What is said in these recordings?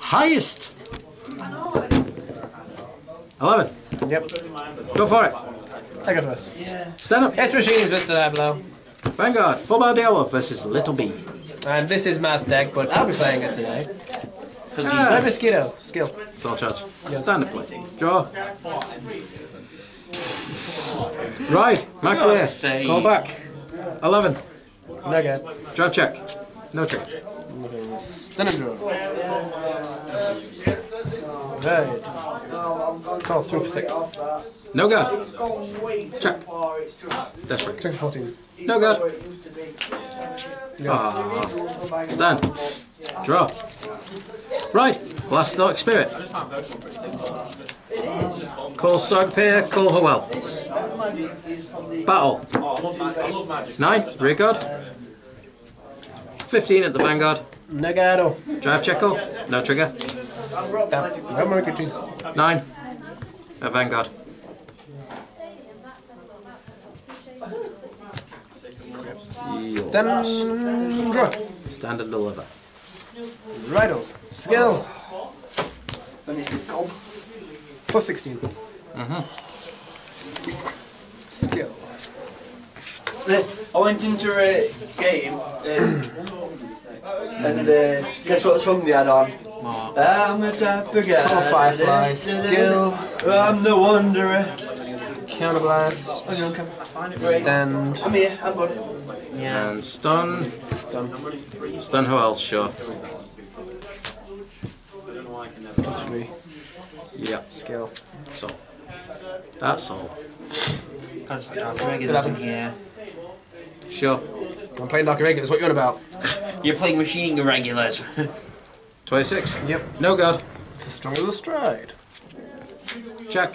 Highest. 11. Yep. Go for it. I go first. Yeah. Stand up. Yes, machine is Mr. Ablow. Vanguard. Full bar Diablo versus Little B. And this is Mass Deck, but I'll be playing it today. Because Ah, No mosquito. Skill. Soul charge. Stand up play. Draw. Right. Mac Call back. 11. No good. Drive check. No trigger. And draw. Right. Call, swing for six. No guard. Check. Desperate. Swing for 14. No guard. Ah. Stand. Draw. Right. Blast Dark Spirit. Call Sogpier. Call Howell. Battle. Nine. Rear guard. Fifteen at the Vanguard. Negado. Drive check call. No trigger. No more. Nine. At Vanguard. Stun. Draw. Stand and deliver. Righto. Skill. Plus 16. Skill. I went into a game um, and uh, guess what song they had on? I'm a type of guy. Call Firefly. Skill. I'm the wanderer. Counterblast. Stand. I'm here, I'm good. Yeah. And stun. Stun. Stun who else? Sure. Plus 3. Yep. Skill. So. That's all. Can't just dark regulars in here. Sure. I'm playing Dark Irregulars. What you on about? You're playing machine irregulars. 26. Yep. No guard. It's as strong as a stride. Check.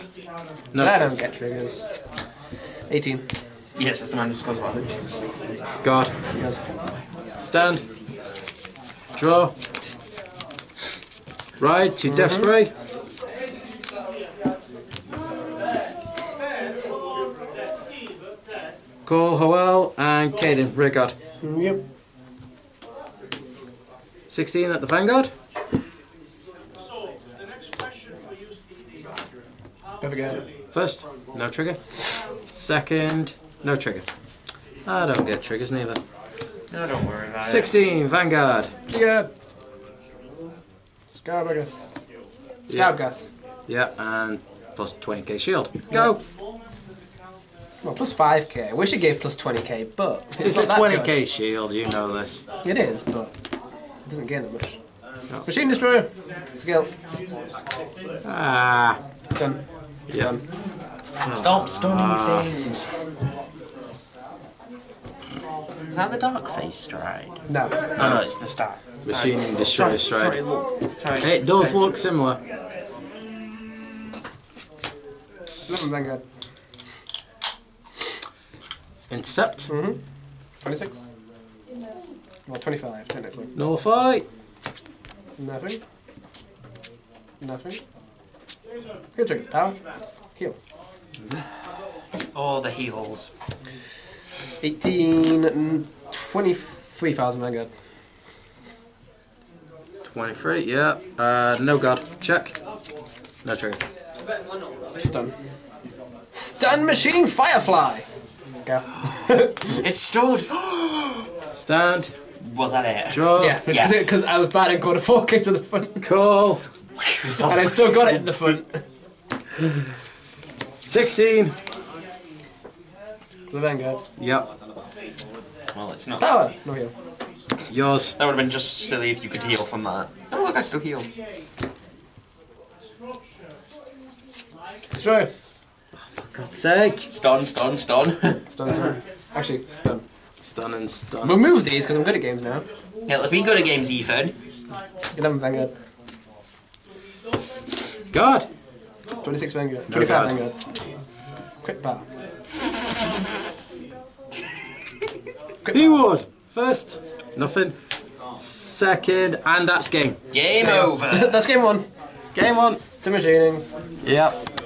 No. I No. don't get triggers. 18. yes, that's the man who scores about it. Guard. Yes. Stand. Draw. Ride to Death mm-hmm. Spray. Call Howell and Caden, rear guard. Yep. 16 at the Vanguard. Don't forget. First, no trigger. Second, no trigger. I don't get triggers neither. No, don't worry about 16, Vanguard. Yeah. Scarbagus. Yeah. Scarbagus. Yeah, and plus 20k shield. Go! Well, plus 5k. I wish it gave plus 20k, but It's not a 20k shield, you know this. It is, but it doesn't gain that much. Machine Destroyer. Skill. Ah, Stun. yeah. Stun. Stop stunning things. Is that the dark face stride? No. Oh no, it's the star. Machine Destroyer Sorry, Stride. look. Sorry. It does look similar. 11 Vanguard. Intercept. Mm-hmm. 26. Well, 25, technically. Nullify. Nothing. Nothing. Good trigger. Power. Heal. Oh, the heels. 18 and 23,000 Vanguard. 23, yeah. Uh, no guard. Check. No trigger. Stun. Stun Machine Firefly! Go. It stood. Stand. Was that it? Draw. yeah, because I was bad and got a 4k to the front. Call. And I still got it in the front. 16. The Vanguard. Yep. Well, it's not. Power! No heal. Yours. That would have been just silly if you could heal from that. Oh look, I still heal. Destroy. God's sake. Stun, stun, stun. Stun, stun. Actually, stun. Stun and stun. We'll move these because I'm good at games now. yeah, let's be good at games, Ethan. 11 Vanguard. God! 26 Vanguard. No 25 guard. Vanguard. Quick power. Quick He power. would. First. Nothing. Second. And that's game. Game over. That's game one. Game one. Two machinings. Yep.